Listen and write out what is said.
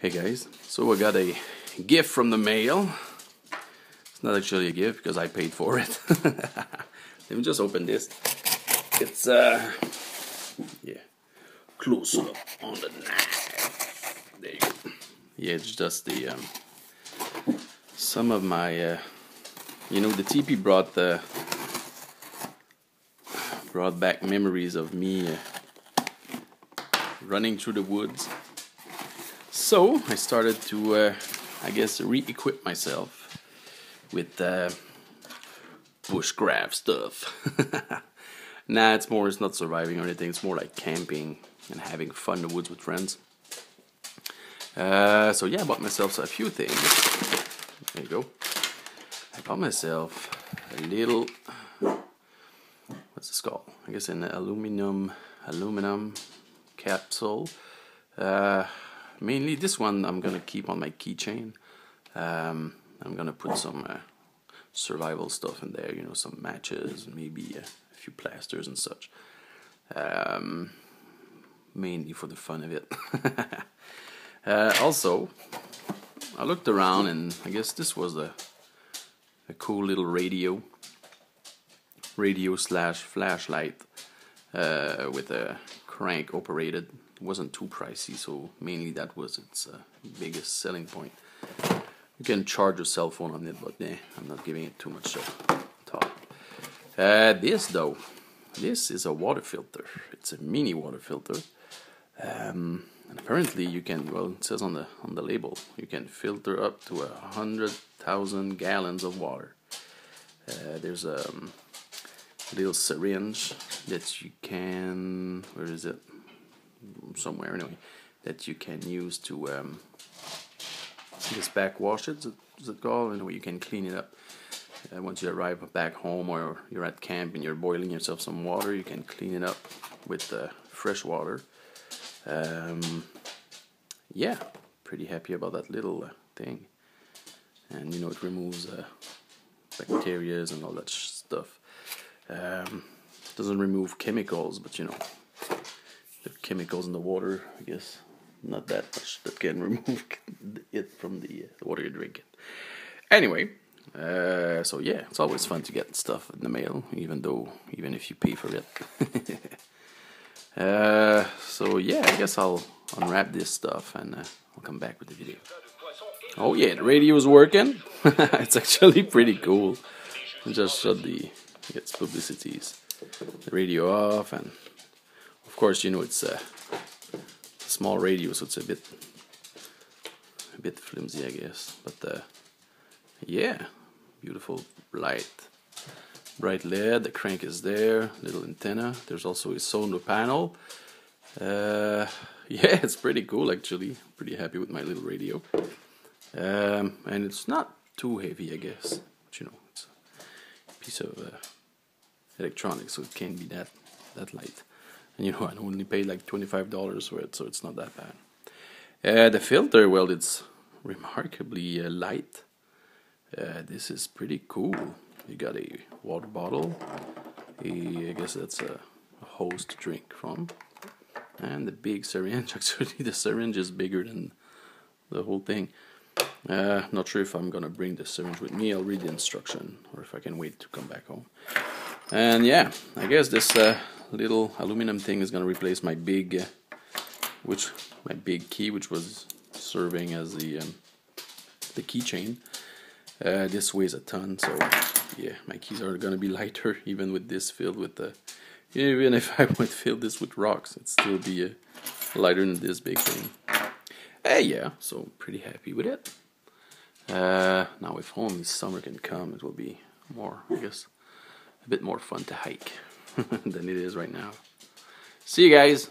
Hey guys, so I got a gift from the mail. It's not actually a gift because I paid for it. Let me just open this. It's uh yeah. Close up on the knife. There you go. Yeah, it's just the um some of my uh you know the TP brought the brought back memories of me uh, running through the woods so I started to, uh, I guess, re-equip myself with uh, bushcraft stuff. nah, it's more, it's not surviving or anything. It's more like camping and having fun in the woods with friends. Uh, so yeah, I bought myself a few things. There you go. I bought myself a little, what's this called? I guess an aluminum, aluminum capsule. Uh, mainly this one I'm gonna keep on my keychain. Um, I'm gonna put some uh, survival stuff in there, you know, some matches, maybe a few plasters and such. Um, mainly for the fun of it. uh, also, I looked around and I guess this was a a cool little radio, radio slash flashlight uh, with a crank operated wasn't too pricey, so mainly that was its uh, biggest selling point. You can charge your cell phone on it, but nah, I'm not giving it too much thought. Uh, this though, this is a water filter. It's a mini water filter. Um, and apparently you can, well, it says on the on the label, you can filter up to a hundred thousand gallons of water. Uh, there's a um, little syringe that you can, where is it? Somewhere anyway that you can use to um, just backwash it. Is it called? Anyway, you can clean it up. Uh, once you arrive back home or you're at camp and you're boiling yourself some water, you can clean it up with uh, fresh water. Um, yeah, pretty happy about that little uh, thing. And you know, it removes uh, bacteria and all that stuff. Um, doesn't remove chemicals, but you know, the chemicals in the water, I guess not that much that can remove it from the, uh, water you're drinking. Anyway, uh, so yeah, it's always fun to get stuff in the mail, even though even if you pay for it. uh, so yeah, I guess I'll unwrap this stuff and uh, I'll come back with the video. Oh yeah, the radio is working. it's actually pretty cool. I just shut the its publicities. The radio off and course, you know it's a small radio, so it's a bit a bit flimsy, I guess. But uh, yeah, beautiful light, bright LED. The crank is there, little antenna. There's also a solar panel. Uh, yeah, it's pretty cool actually. Pretty happy with my little radio. Um, and it's not too heavy, I guess. But you know, it's a piece of uh, electronics, so it can't be that that light and you know I only paid like twenty five dollars for it, so it's not that bad. Uh, the filter, well, it's remarkably uh, light. Uh, this is pretty cool. You got a water bottle. A, I guess that's a, a hose to drink from, and the big syringe. Actually, the syringe is bigger than the whole thing. Uh, not sure if I'm gonna bring the syringe with me. I'll read the instruction, or if I can wait to come back home. And yeah, I guess this uh, little aluminum thing is going to replace my big, uh, which my big key, which was serving as the um, the keychain. Uh, this weighs a ton, so yeah, my keys are going to be lighter, even with this filled with the. Even if I would fill this with rocks, it'd still be uh, lighter than this big thing. Uh, yeah, so pretty happy with it. Uh, now if only summer can come, it will be more, I guess, a bit more fun to hike. than it is right now. See you guys.